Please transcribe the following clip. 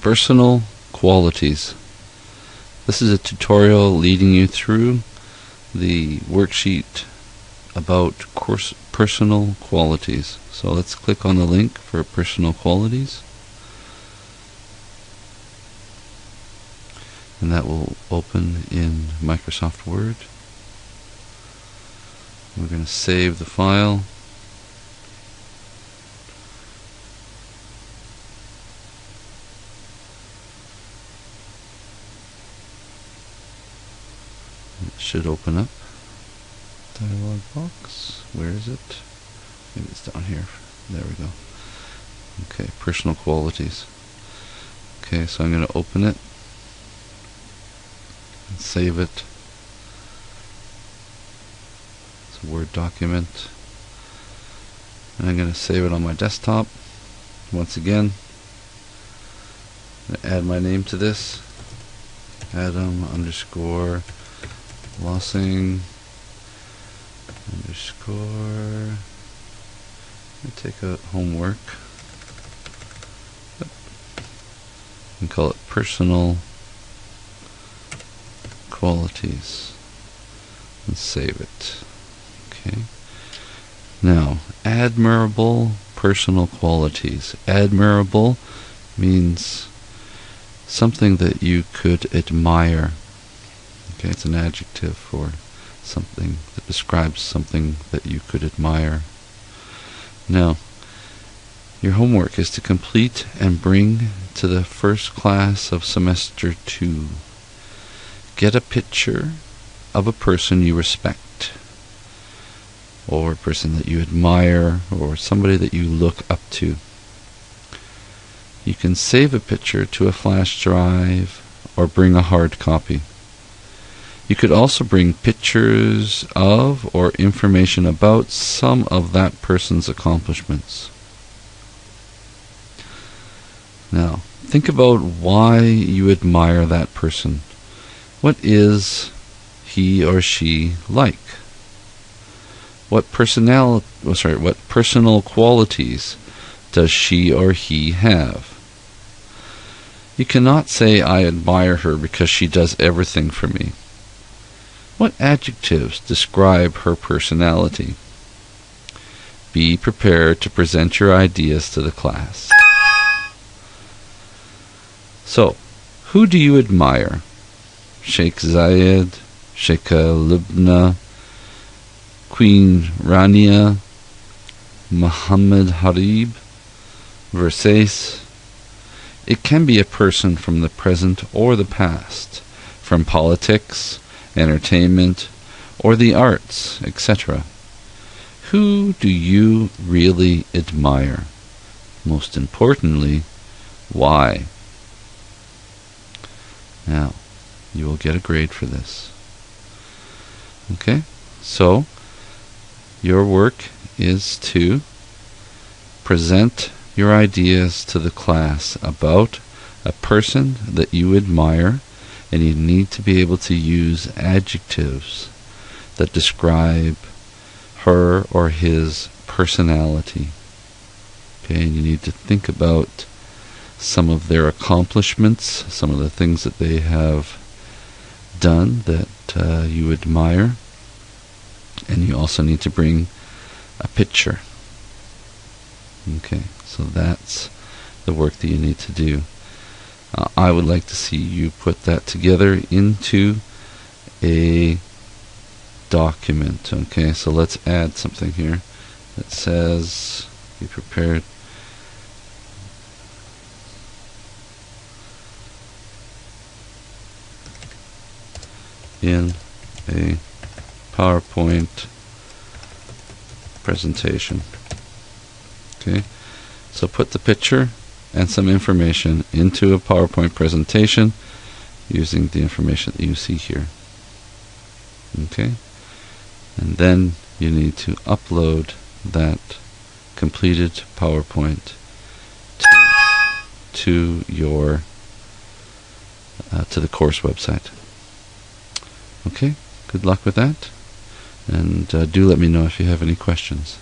Personal qualities. This is a tutorial leading you through the worksheet about course personal qualities. So let's click on the link for personal qualities. And that will open in Microsoft Word. We're going to save the file. Should open up. Dialog box. Where is it? Maybe it's down here. There we go. Okay, personal qualities. Okay, so I'm going to open it and save it. It's a Word document. And I'm going to save it on my desktop. Once again, add my name to this. Adam underscore Lossing. Underscore. Take a homework. And call it personal qualities. And save it. Okay. Now admirable personal qualities. Admirable means something that you could admire Okay, it's an adjective for something that describes something that you could admire. Now, your homework is to complete and bring to the first class of semester two. Get a picture of a person you respect, or a person that you admire, or somebody that you look up to. You can save a picture to a flash drive or bring a hard copy. You could also bring pictures of or information about some of that person's accomplishments. Now, think about why you admire that person. What is he or she like? What personal, oh, sorry, what personal qualities does she or he have? You cannot say I admire her because she does everything for me. What adjectives describe her personality? Be prepared to present your ideas to the class. So, who do you admire? Sheikh Zayed, Sheikha Lubna, Queen Rania, Muhammad Harib, Versace. It can be a person from the present or the past, from politics, entertainment, or the arts, etc. Who do you really admire? Most importantly, why? Now, you will get a grade for this. Okay? So, your work is to present your ideas to the class about a person that you admire and you need to be able to use adjectives that describe her or his personality. Okay, and you need to think about some of their accomplishments, some of the things that they have done that uh, you admire, and you also need to bring a picture. Okay, so that's the work that you need to do. Uh, I would like to see you put that together into a document. Okay, so let's add something here that says be prepared. in a PowerPoint presentation. Okay, so put the picture and some information into a PowerPoint presentation using the information that you see here. Okay? And then you need to upload that completed PowerPoint to, to your uh, to the course website. Okay? Good luck with that. And uh, do let me know if you have any questions.